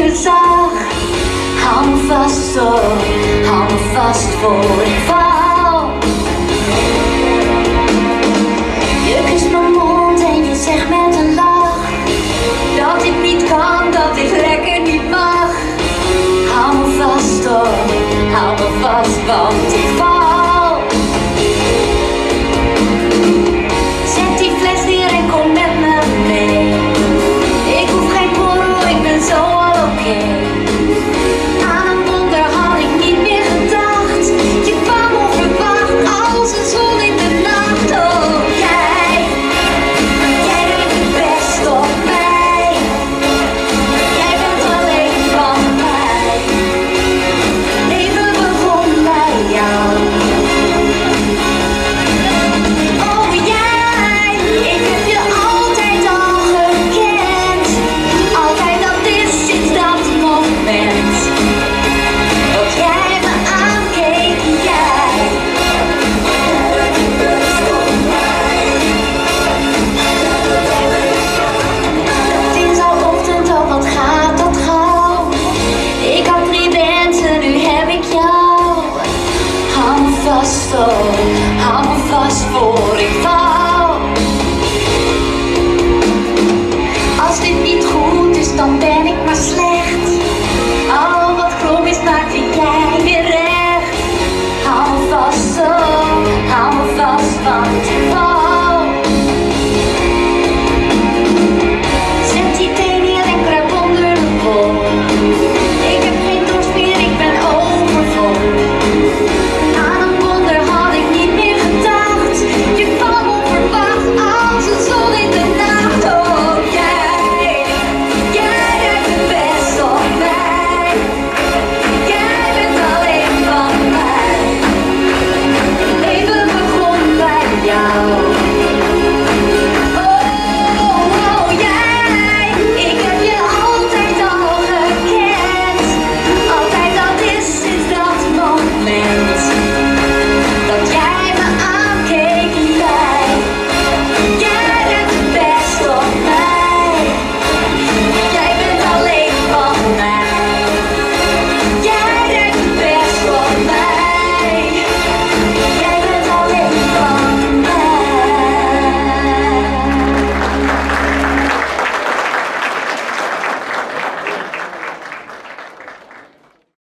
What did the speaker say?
Hou me vast zo, hou me vast voor ik val. Je kust mijn mond en je zegt met een lach dat ik niet kan, dat ik lekker niet mag. Hou me vast zo, hou me vast want maar slecht. Al wat krom is, maakt die jij weer recht. Hou vast zo, hou vast, want